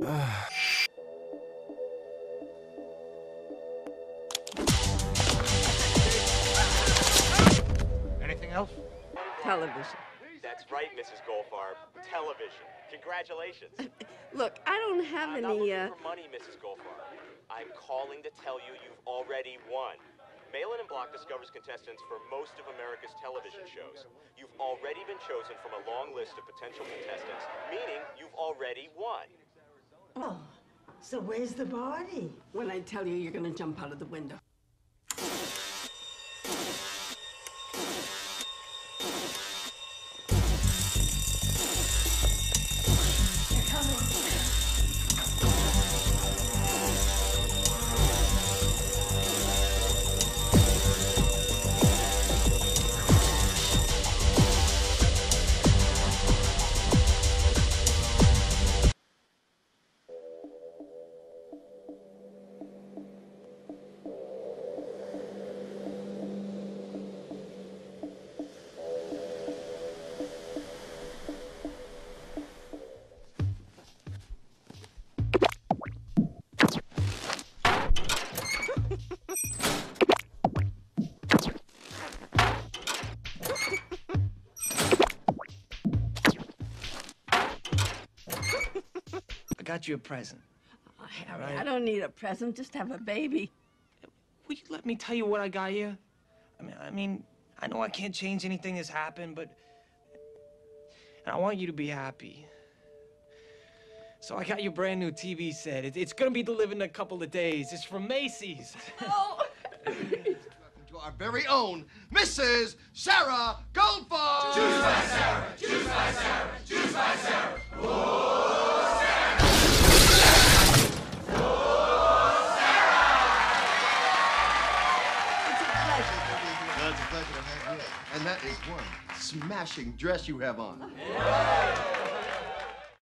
Anything else? Television. That's right, Mrs. Goldfarb. Television. Congratulations. Look, I don't have I'm not any, looking uh... for money, Mrs. Goldfarb. I'm calling to tell you you've already won. Malin and Block discovers contestants for most of America's television shows. You've already been chosen from a long list of potential contestants, meaning you've already won. Oh, so where's the body? When I tell you you're gonna jump out of the window. Got you a present. Oh, Harry, Right. I don't need a present. Just have a baby. Will you let me tell you what I got you? I mean, I mean, I know I can't change anything that's happened, but and I want you to be happy. So I got you a brand new TV set. It, it's gonna be delivered in a couple of days. It's from Macy's. Oh! to our very own Mrs. Sara Goldfarb. Choose by Sara. Choose by It's a pleasure to be here. Well, it's a pleasure to have you. And that is one smashing dress you have on.